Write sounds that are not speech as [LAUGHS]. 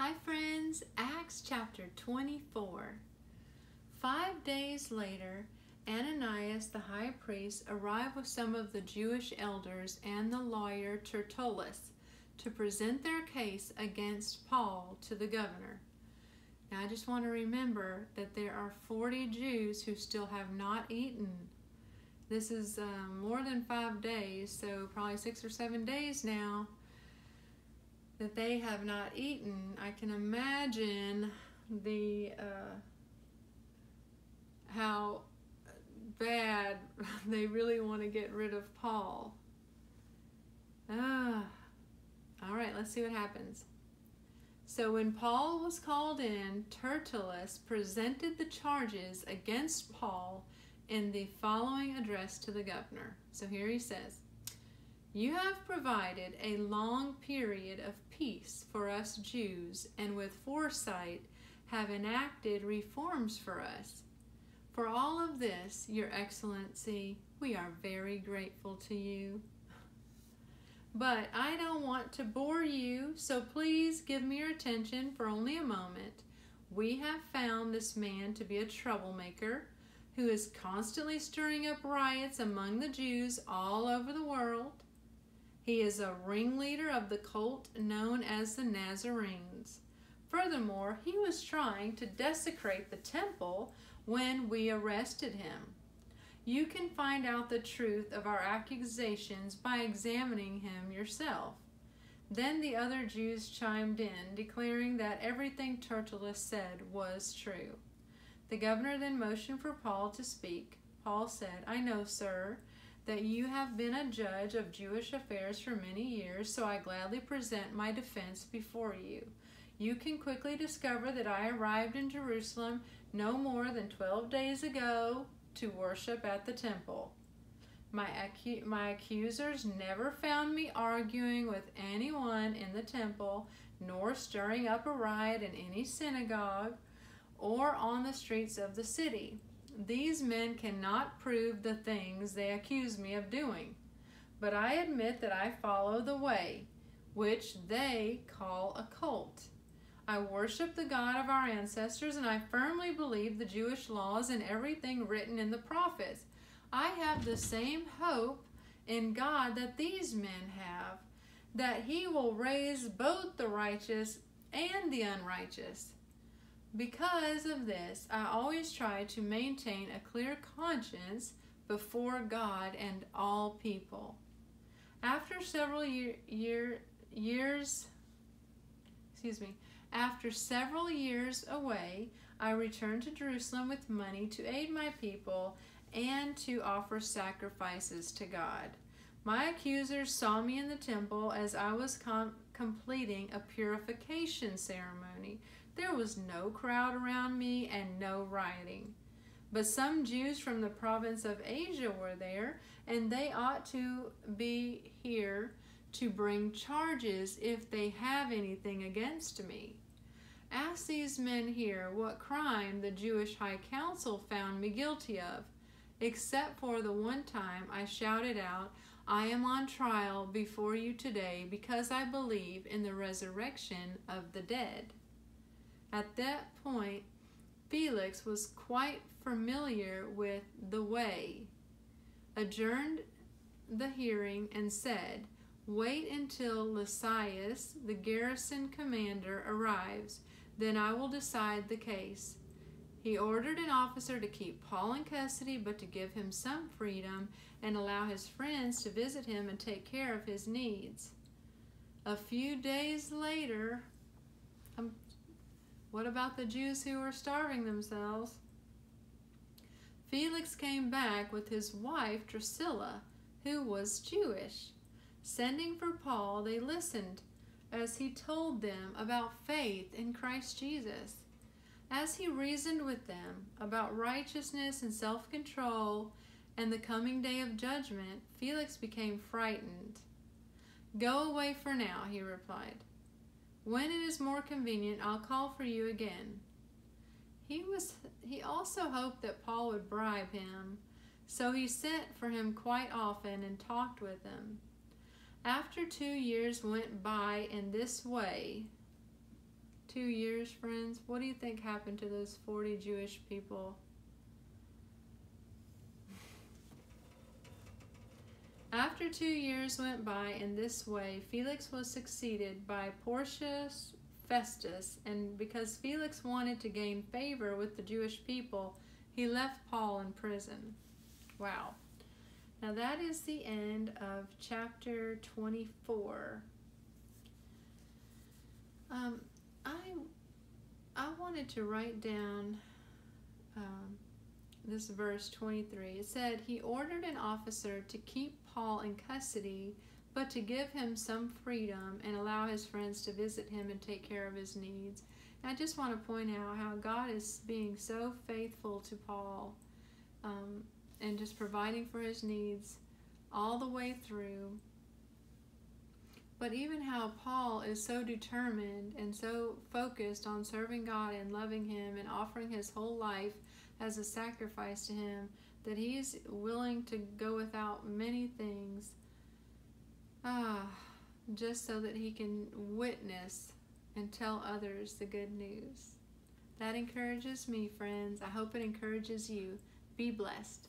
Hi, friends. Acts chapter 24. Five days later, Ananias the high priest arrived with some of the Jewish elders and the lawyer Tertullus to present their case against Paul to the governor. Now, I just want to remember that there are 40 Jews who still have not eaten. This is uh, more than five days, so probably six or seven days now that they have not eaten, I can imagine the uh, how bad [LAUGHS] they really want to get rid of Paul. Ah, all right, let's see what happens. So when Paul was called in, Tertullus presented the charges against Paul in the following address to the governor. So here he says. You have provided a long period of peace for us Jews, and with foresight have enacted reforms for us. For all of this, Your Excellency, we are very grateful to you. But I don't want to bore you, so please give me your attention for only a moment. We have found this man to be a troublemaker who is constantly stirring up riots among the Jews all over the world. He is a ringleader of the cult known as the Nazarenes. Furthermore, he was trying to desecrate the temple when we arrested him. You can find out the truth of our accusations by examining him yourself. Then the other Jews chimed in, declaring that everything Tertullus said was true. The governor then motioned for Paul to speak. Paul said, I know, sir, that you have been a judge of Jewish affairs for many years, so I gladly present my defense before you. You can quickly discover that I arrived in Jerusalem no more than 12 days ago to worship at the temple. My, acu- my accusers never found me arguing with anyone in the temple, nor stirring up a riot in any synagogue or on the streets of the city. These men cannot prove the things they accuse me of doing. But I admit that I follow the way, which they call a cult. I worship the God of our ancestors, and I firmly believe the Jewish laws and everything written in the prophets. I have the same hope in God that these men have, that He will raise both the righteous and the unrighteous. Because of this, I always try to maintain a clear conscience before God and all people. After several year, year, years, excuse me, after several years away, I returned to Jerusalem with money to aid my people and to offer sacrifices to God. My accusers saw me in the temple as I was com- completing a purification ceremony there was no crowd around me and no rioting. But some Jews from the province of Asia were there, and they ought to be here to bring charges if they have anything against me. Ask these men here what crime the Jewish High Council found me guilty of, except for the one time I shouted out, I am on trial before you today because I believe in the resurrection of the dead. At that point, Felix was quite familiar with the way, adjourned the hearing, and said, Wait until Lysias, the garrison commander, arrives, then I will decide the case. He ordered an officer to keep Paul in custody, but to give him some freedom and allow his friends to visit him and take care of his needs. A few days later, um, what about the Jews who were starving themselves? Felix came back with his wife Drusilla, who was Jewish. Sending for Paul, they listened as he told them about faith in Christ Jesus. As he reasoned with them about righteousness and self control and the coming day of judgment, Felix became frightened. Go away for now, he replied. When it is more convenient, I'll call for you again. He was he also hoped that Paul would bribe him, so he sent for him quite often and talked with him. After two years went by in this way, Two years, friends. What do you think happened to those 40 Jewish people? After two years went by in this way, Felix was succeeded by Porcius Festus, and because Felix wanted to gain favor with the Jewish people, he left Paul in prison. Wow. Now that is the end of chapter 24. Um, I I wanted to write down um, this verse 23. It said, He ordered an officer to keep Paul in custody, but to give him some freedom and allow his friends to visit him and take care of his needs. And I just want to point out how God is being so faithful to Paul um, and just providing for his needs all the way through. But even how Paul is so determined and so focused on serving God and loving Him and offering his whole life as a sacrifice to Him that he is willing to go without many things ah, just so that he can witness and tell others the good news. That encourages me, friends. I hope it encourages you. Be blessed.